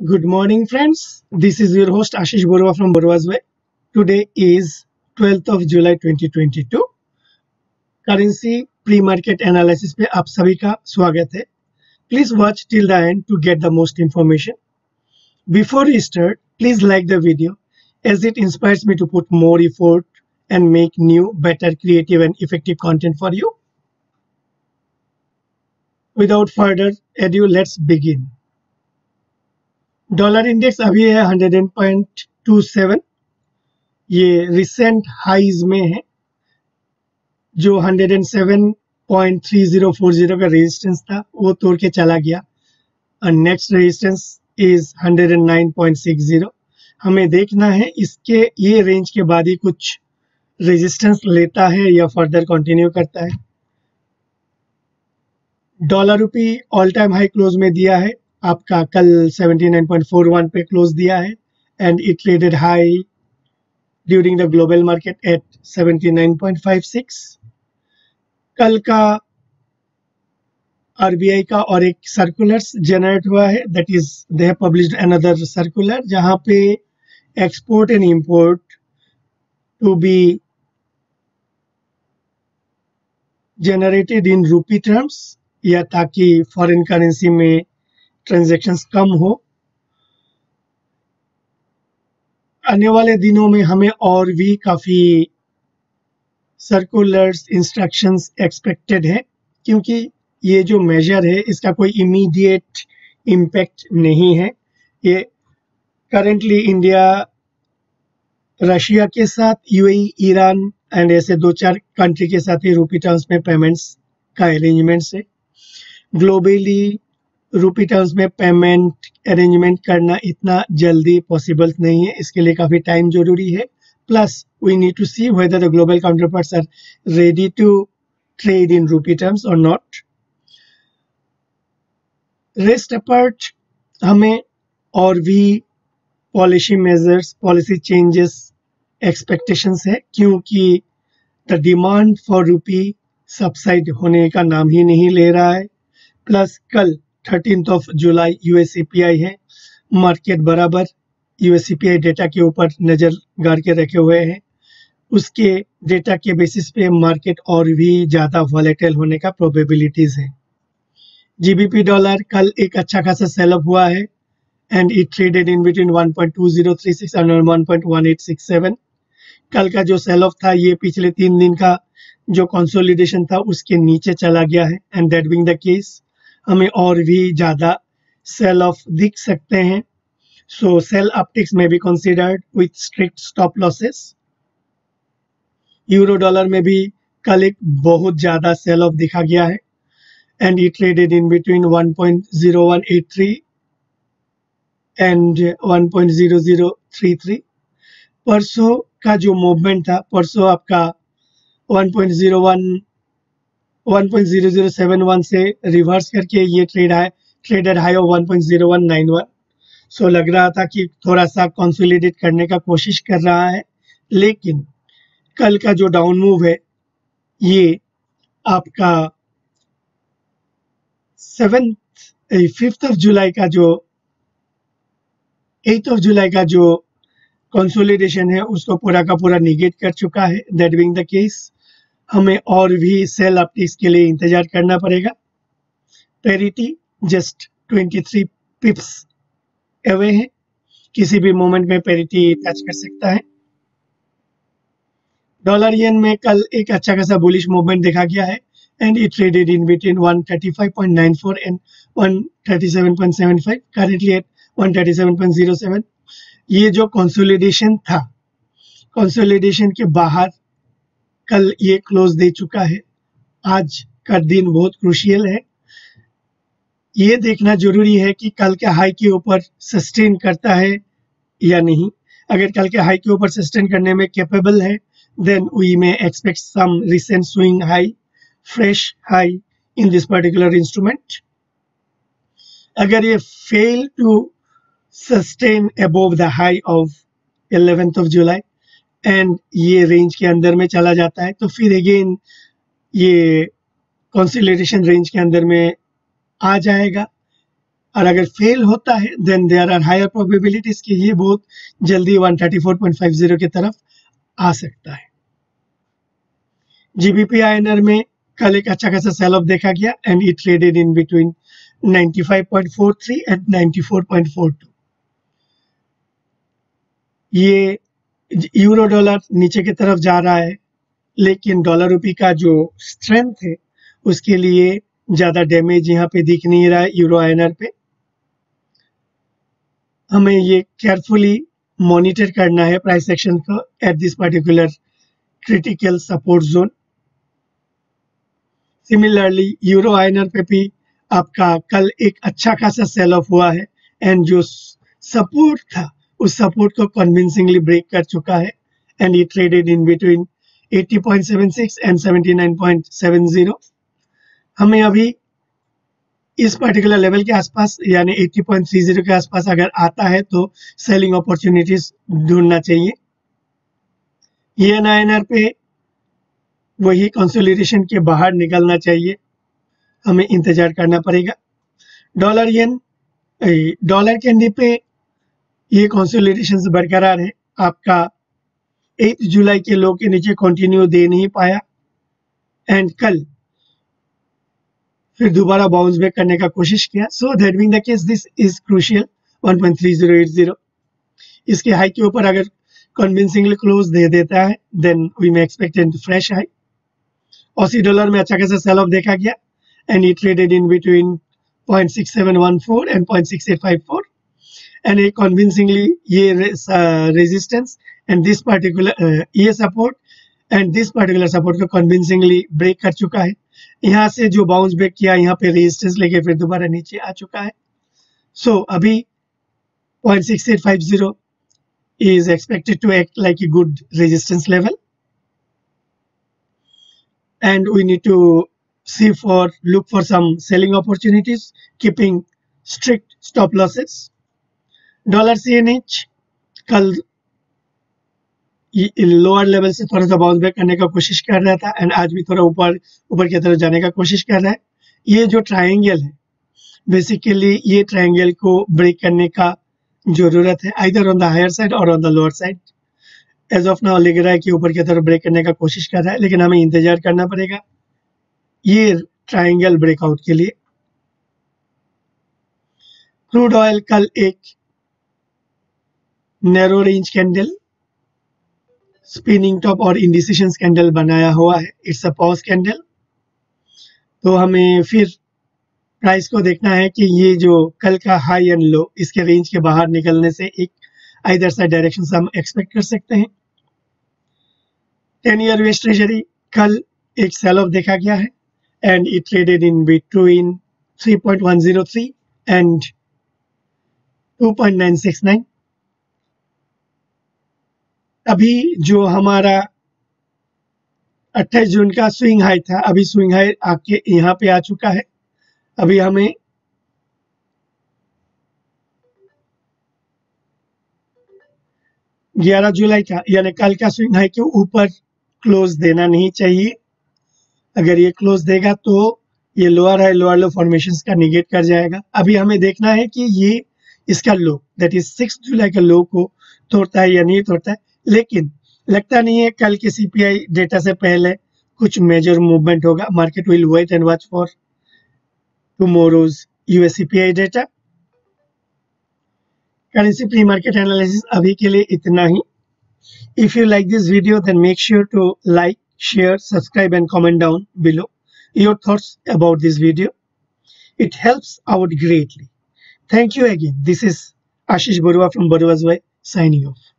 Good morning, friends. This is your host Ashish Borua from Borua's Way. Today is 12th of July 2022. Currency pre market analysis पे आप सभी का स्वागत है please watch till the end to get the most information before you start please like the video as it inspires me to put more effort and make new, better, creative, and effective content for you. Without further ado, let's begin. Dollar index अभी है hundred and point two seven. ये recent highs में है, जो hundred and seven point three zero four zero का resistance था, वो तोड़ के चला गया। और next resistance is hundred and nine point six zero. हमें देखना है इसके, ये रेंज के बाद ही कुछ रेजिस्टेंस लेता है या फर्दर कंटिन्यू करता है। Dollar rupee all time high close में दिया है। आपका कल 79.41 पे क्लोज दिया है and it traded high during the global market at 79.56 कल का आरबीआई का और एक सर्कुलर जनरेट हुआ है that is they have published another circular जहाँ पे export and import to be generated in rupee terms या ताकि फॉरेन करेंसी में ट्रांजैक्शंस कम हो। आने वाले दिनों में हमें और भी काफ़ी सर्कुलर्स इंस्ट्रक्शंस एक्सपेक्टेड है, क्योंकि ये जो मेजर है, इसका कोई इमीडिएट इम्पैक्ट नहीं है। ये करेंटली इंडिया रशिया के साथ यूएई ईरान एंड ऐसे दो चार कंट्री के साथ ही रूपी टर्म्स में पेमेंट्स का अरेंजमेंट्स है। ग्लोबली रूपी टर्म्स में पेमेंट अरेंजमेंट करना इतना जल्दी पॉसिबल नहीं है। इसके लिए काफ़ी टाइम ज़रूरी है। Plus we need to see whether the global counterparts are ready to trade in rupee terms और नॉट रेस्ट अपार्ट हमें और भी policy measures policy changes expectations है, क्योंकि the demand for rupee subside होने का नाम ही नहीं ले रहा है। प्लस कल थर्टीन ऑफ़ जुलाई यूएससीपीआई है। मार्केट बराबर यूएससीपीआई डेटा के ऊपर नज़र गाड़ के रखे हुए हैं। उसके डेटा के बेसिस पे मार्केट और भी ज़्यादा वॉलेटाइल होने का प्रोबेबिलिटीज़ है। जीबीपी डॉलर कल एक अच्छा खासा सेल अप हुआ है and it traded in between 1.2036 and 1.1867 कल का जो सेल ऑफ़ था, ये पिछले तीन दिन का जो कंसोलिडेशन था, उसके नीचे चला गया है। And that being the case हमें और भी ज़्यादा सेल ऑफ़ दिख सकते हैं। सो सेल अपटिक्स में भी considered with strict stop losses euro dollar में भी कल एक बहुत ज़्यादा सेल ऑफ़ दिखा गया है। And it traded in between 1.0183 and 1.0033 परसों का जो मूवमेंट था, परसों आपका 1.01 1.0071 से रिवर्स करके ये ट्रेड है ट्रेडर हाई ऑफ़ 1.0191 सो लग रहा था कि थोड़ा सा कंसोलिडेट करने का कोशिश कर रहा है। लेकिन कल का जो डाउन मूव है, ये आपका सेवेंथ फिफ्थ ऑफ़ जुलाई का जो एट ऑफ़ जुलाई का जो कंसोलिडेशन है, उसको पूरा का पूरा निगेट कर चुका है। दैट बिंग द केस हमें और भी सेल अपटिक्स के लिए इंतज़ार करना पड़ेगा। पेरिटी जस्ट 23 पिप्स अवे है। किसी भी मोमेंट में पेरिटी टच कर सकता है। डॉलर येन में कल एक अच्छा खासा बुलिश मूवमेंट देखा गया है। And it traded in between 135.94 and 137.75 currently at 137.07 ये जो कंसोलिडेशन था कंसोलिडेशन के बाहर कल ये क्लोज दे चुका है। आज का दिन बहुत क्रुशियल है। ये देखना ज़रूरी है कि कल के हाई के ऊपर सस्टेन करता है या नहीं। अगर कल के हाई के ऊपर सस्टेन करने में कैपेबल है then we may expect some recent swing high fresh high in this particular instrument अगर ये fail to sustain above the high of 11th of July and ये रेंज के अंदर में चला जाता है तो फिर अगेन ये कंसिलेशन रेंज के अंदर में आ जाएगा। और अगर फेल होता है then there are higher probabilities कि ये बहुत जल्दी 134.50 की तरफ़ आ सकता है। जीबीपी आईएनआर में कल एक अच्छा खासा सेल ऑफ़ देखा गया and it traded in between 95.43 and 94.42 ये यूरो डॉलर नीचे की तरफ़ जा रहा है, लेकिन डॉलर रुपी का जो स्ट्रेंथ है, उसके लिए ज़्यादा डैमेज यहाँ पे दिख नहीं रहा है यूरो आईएनआर पे। हमें ये केयरफुली मॉनिटर करना है प्राइस सेक्शन को at this particular critical support zone similarly euro INR पे भी आपका कल एक अच्छा खासा सेल ऑफ़ हुआ है एंड जो सपोर्ट था उस सपोर्ट को कन्विंसिंगली ब्रेक कर चुका है एंड ये ट्रेडेड इन बिटवीन 80.76 एंड 79.70 हमें अभी इस पर्टिकुलर लेवल के आसपास, यानी 80.30 के आसपास अगर आता है तो सेलिंग अपॉर्चुनिटीज़ ढूंढना चाहिए। ये एन पे वही कंसोलिडेशन के बाहर निकलना चाहिए। हमें इंतज़ार करना पड़ेगा। डॉलर येन डॉलर कैंडी पे ये कंसोलिडेशन बरकरार है। आपका एट जुलाई के लो के नीचे कंटिन्यू दे नहीं पाया। एंड कल फिर दोबारा बाउंस बैक करने का कोशिश किया। So that mean the case this is crucial 1.3080 इसके हाई के ऊपर अगर कन्विंसिंगली क्लोज दे देता है then we may expect an fresh high aussie dollar में अच्छा खासा सेल ऑफ़ देखा गया। And it traded in between 0.6714 and 0.6854 and ये कन्विंसिंगली ये रेजिस्टेंस एंड दिस पर्टिकुलर ये support and this particular support को कन्विंसिंगली ब्रेक कर चुका है यहाँ से जो बाउंस बैक किया यहाँ पे रेजिस्टेंस लेके फिर दोबारा नीचे आ चुका है सो so, अभी 0.6850 is expected to act like a good resistance level and we need to see for look for some selling opportunities keeping strict stop losses Dollar cnh कल लोअर लेवल से थोड़ा सा बाउंस बैक करने का कोशिश कर रहा था एंड आज भी थोड़ा ऊपर ऊपर की तरफ़ जाने का कोशिश कर रहा है। ये जो ट्रायंगल है बेसिकली ये ट्रायंगल को ब्रेक करने का ज़रूरत है either on the higher side और on the lower side as of now लग रहा है कि ऊपर की तरफ़ ब्रेक करने का कोशिश कर रहा है, लेकिन हमें इंतज़ार करना पड़ेगा ये ट्राइंगल ब्रेकआउट के लिए। क्रूड ऑयल कल एक narrow range candle spinning top और इंडिसिशन कैंडल बनाया हुआ है। इट्स अ पॉज कैंडल तो हमें फिर प्राइस को देखना है कि ये जो कल का हाई एंड लो इसके रेंज के बाहर निकलने से एक आइदर साइड डायरेक्शन से हम एक्सपेक्ट कर सकते हैं। टेन ईयर वेस्ट ट्रेजरी कल एक सेल ऑफ़ देखा गया है and it traded in between 3.103 and 2.969 अभी जो हमारा 28 जून का स्विंग हाई था, अभी स्विंग हाई आके यहाँ पे आ चुका है। अभी हमें ग्यारह जुलाई का, यानी कल का स्विंग हाई के ऊपर क्लोज देना नहीं चाहिए। अगर ये क्लोज देगा तो ये लोअर है लोअर लो फॉर्मेशन का निगेट कर जाएगा। अभी हमें देखना है कि ये इसका low that is six July का लो को तोड़ता है या नहीं तोड़ता है। लेकिन लगता नहीं है कल के सीपीआई डेटा से पहले कुछ मेजर मूवमेंट होगा। Market will wait and watch for tomorrow's US CPI data currency pre market analysis अभी के लिए इतना ही। If you like this video then make sure to like share subscribe and comment down below your thought about this video it help out greatly thank you again this is Ashish Barua from Barua's Y signing off